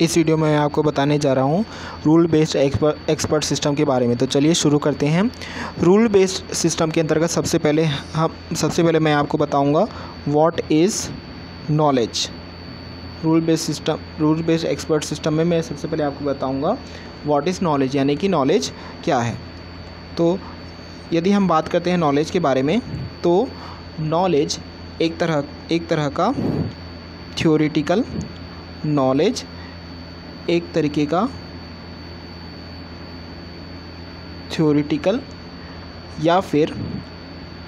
इस वीडियो में मैं आपको बताने जा रहा हूँ रूल बेस्ड एक्सपर्ट सिस्टम के बारे में। तो चलिए शुरू करते हैं। रूल बेस्ड सिस्टम के अंतर्गत सबसे पहले हम, सबसे पहले मैं आपको बताऊँगा what is knowledge rule based system, rule based expert system में मैं सबसे पहले आपको बताऊँगा वॉट इज़ नॉलेज यानी कि नॉलेज क्या है। तो यदि हम बात करते हैं नॉलेज के बारे में तो नॉलेज एक तरह एक तरह का थ्योरेटिकल नॉलेज एक तरीके का थ्योरिटिकल या फिर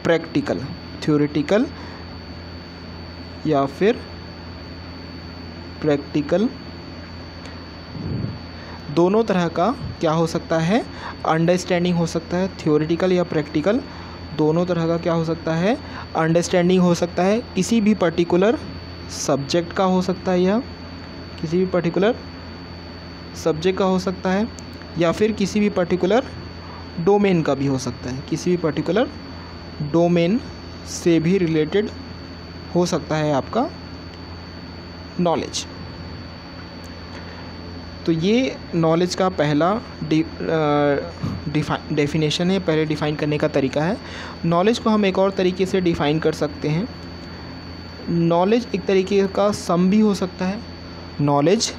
प्रैक्टिकल थ्योरिटिकल या फिर प्रैक्टिकल दोनों तरह का क्या हो सकता है? अंडरस्टैंडिंग हो सकता है थ्योरिटिकल या प्रैक्टिकल दोनों तरह का क्या हो सकता है? अंडरस्टैंडिंग हो सकता है, किसी भी पर्टिकुलर सब्जेक्ट का हो सकता है यह, किसी भी पर्टिकुलर सब्जेक्ट का हो सकता है या फिर किसी भी पर्टिकुलर डोमेन का भी हो सकता है। किसी भी पर्टिकुलर डोमेन से भी रिलेटेड हो सकता है आपका नॉलेज तो ये नॉलेज का पहला डेफिनेशन है, पहले डिफ़ाइन करने का तरीका है। नॉलेज को हम एक और तरीके से डिफ़ाइन कर सकते हैं। नॉलेज एक तरीके का सम भी हो सकता है। नॉलेज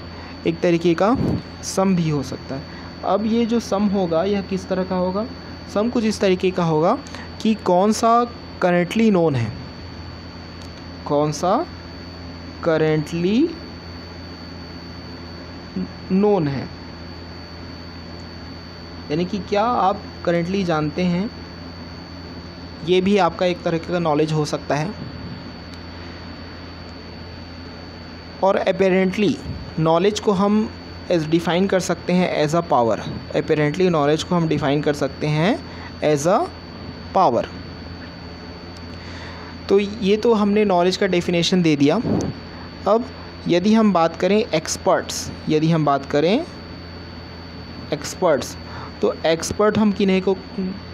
एक तरीके का सम भी हो सकता है। अब ये जो सम होगा, यह किस तरह का होगा? सम कुछ इस तरीके का होगा कि कौन सा करेंटली नोन है। कौन सा करेंटली नोन है। यानी कि क्या आप करेंटली जानते हैं? ये भी आपका एक तरह का नॉलेज हो सकता है। और अपेरेंटली नॉलेज को हम एज डिफ़ाइन कर सकते हैं as a power apparently knowledge को हम डिफ़ाइन कर सकते हैं एज अ पावर तो ये तो हमने नॉलेज का डेफिनेशन दे दिया. अब यदि हम बात करें एक्सपर्ट्स यदि हम बात करें एक्सपर्ट्स तो एक्सपर्ट हम किन्हें को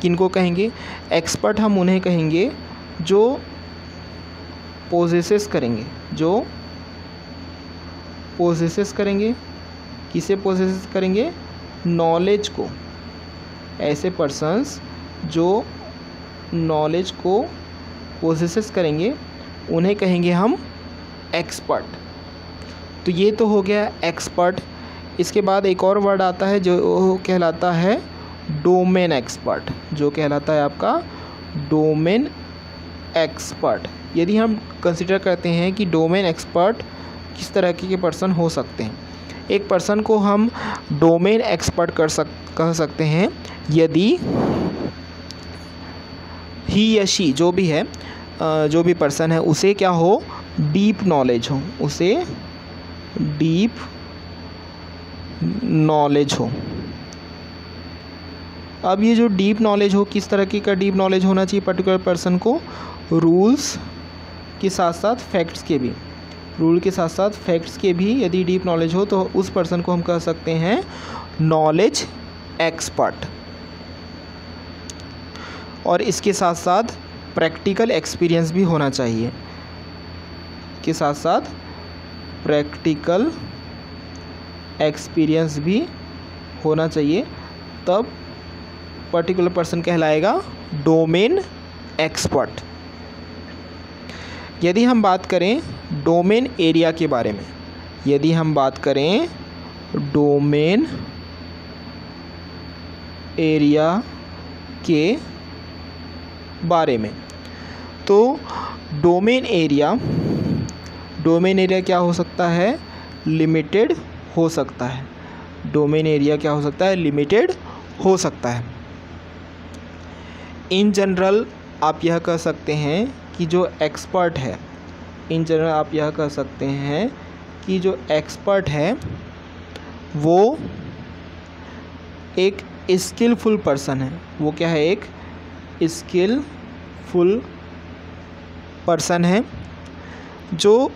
किन को कहेंगे? एक्सपर्ट हम उन्हें कहेंगे जो पोजेसेस करेंगे, जो पोजेसेस करेंगे? किसे पोजेसेस करेंगे? नॉलेज को। ऐसे पर्सन्स जो नॉलेज को पोजेसेस करेंगे, उन्हें कहेंगे हम एक्सपर्ट तो ये तो हो गया एक्सपर्ट इसके बाद एक और वर्ड आता है जो कहलाता है डोमेन एक्सपर्ट जो कहलाता है आपका डोमेन एक्सपर्ट यदि हम कंसिडर करते हैं कि डोमेन एक्सपर्ट किस तरह के पर्सन हो सकते हैं। एक पर्सन को हम डोमेन एक्सपर्ट कर सक, कह सकते हैं। यदि ही या शी जो भी है जो भी पर्सन है, उसे क्या हो? डीप नॉलेज हो। उसे डीप नॉलेज हो। अब ये जो डीप नॉलेज हो, किस तरह की का डीप नॉलेज होना चाहिए पर्टिकुलर पर्सन को? रूल्स के साथ साथ फैक्ट्स के भी। रूल के साथ साथ फैक्ट्स के भी यदि डीप नॉलेज हो तो उस पर्सन को हम कह सकते हैं नॉलेज एक्सपर्ट और इसके साथ साथ प्रैक्टिकल एक्सपीरियंस भी होना चाहिए. के साथ साथ प्रैक्टिकल एक्सपीरियंस भी होना चाहिए. तब पर्टिकुलर पर्सन कहलाएगा डोमेन एक्सपर्ट यदि हम बात करें डोमेन एरिया के बारे में, यदि हम बात करें डोमेन एरिया के बारे में तो डोमेन एरिया डोमेन एरिया क्या हो सकता है? लिमिटेड हो सकता है। डोमेन एरिया क्या हो सकता है? लिमिटेड हो सकता है। इन जनरल आप यह कह सकते हैं कि जो एक्सपर्ट है, इन जनरल आप यह कह सकते हैं कि जो एक्सपर्ट है, वो एक स्किलफुल पर्सन है। वो क्या है? एक स्किलफुल पर्सन है, जो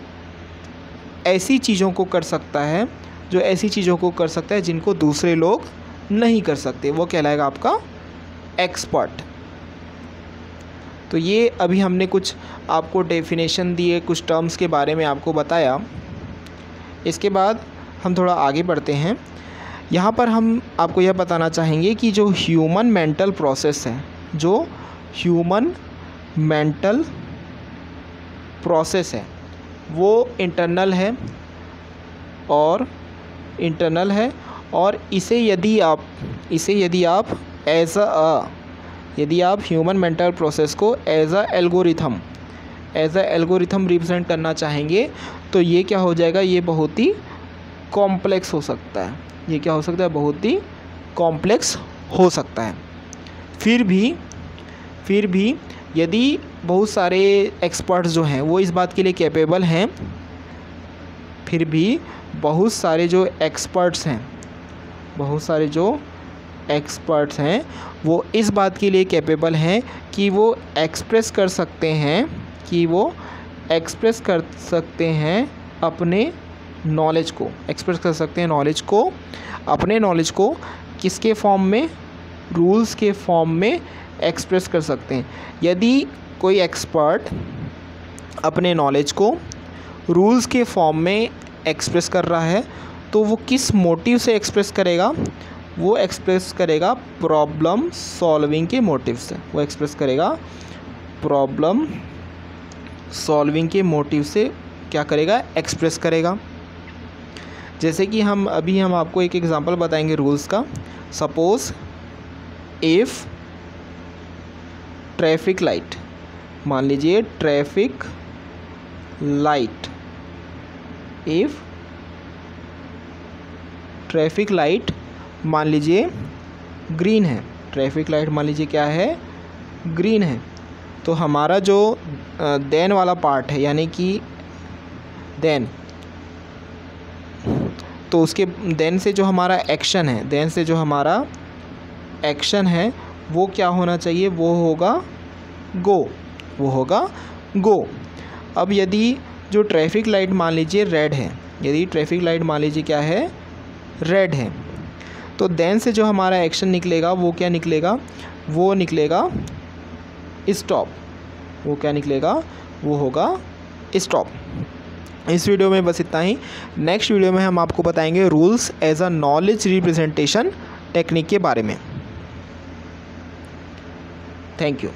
ऐसी चीज़ों को कर सकता है, जो ऐसी चीज़ों को कर सकता है जिनको दूसरे लोग नहीं कर सकते। वो कहलाएगा आपका एक्सपर्ट तो ये अभी हमने कुछ आपको डेफिनेशन दिए, कुछ टर्म्स के बारे में आपको बताया। इसके बाद हम थोड़ा आगे बढ़ते हैं। यहाँ पर हम आपको यह बताना चाहेंगे कि जो ह्यूमन मेंटल प्रोसेस है, जो ह्यूमन मेंटल प्रोसेस है, वो इंटरनल है और इंटरनल है और इसे यदि आप, इसे यदि आप एज अ यदि आप ह्यूमन मेंटल प्रोसेस को as a algorithm as a algorithm represent करना चाहेंगे तो ये क्या हो जाएगा? ये बहुत ही कॉम्प्लेक्स हो सकता है। ये क्या हो सकता है? बहुत ही कॉम्प्लेक्स हो सकता है। फिर भी फिर भी यदि बहुत सारे एक्सपर्ट्स जो हैं, वो इस बात के लिए कैपेबल हैं, फिर भी बहुत सारे जो एक्सपर्ट्स हैं, बहुत सारे जो एक्सपर्ट्स हैं, वो इस बात के लिए कैपेबल हैं कि वो एक्सप्रेस कर सकते हैं, कि वो एक्सप्रेस कर सकते हैं अपने नॉलेज को एक्सप्रेस कर सकते हैं नॉलेज को, अपने नॉलेज को किसके फॉर्म में? रूल्स के फॉर्म में एक्सप्रेस कर सकते हैं। यदि कोई एक्सपर्ट अपने नॉलेज को रूल्स के फॉर्म में एक्सप्रेस कर रहा है तो वो किस मोटिव से एक्सप्रेस करेगा? वो एक्सप्रेस करेगा प्रॉब्लम सॉल्विंग के मोटिव से। वो एक्सप्रेस करेगा प्रॉब्लम सॉल्विंग के मोटिव से क्या करेगा? एक्सप्रेस करेगा। जैसे कि हम, अभी हम आपको एक एग्ज़ाम्पल बताएँगे रूल्स का। सपोज़ इफ़ ट्रैफ़िक लाइट मान लीजिए traffic light if traffic light मान लीजिए ग्रीन है। ट्रैफ़िक लाइट मान लीजिए क्या है? ग्रीन है। तो हमारा जो देन वाला पार्ट है, यानी कि देन तो उसके देन से जो हमारा एक्शन है देन से जो हमारा एक्शन है, वो क्या होना चाहिए? वो होगा गो वो होगा गो अब यदि जो ट्रैफ़िक लाइट मान लीजिए रेड है, यदि ट्रैफ़िक लाइट मान लीजिए क्या है? रेड है। तो देन से जो हमारा एक्शन निकलेगा, वो क्या निकलेगा? वो निकलेगा इस्टॉप वो क्या निकलेगा? वो होगा इस्टॉप इस वीडियो में बस इतना ही। नेक्स्ट वीडियो में हम आपको बताएँगे rules as a knowledge representation technique के बारे में. Thank you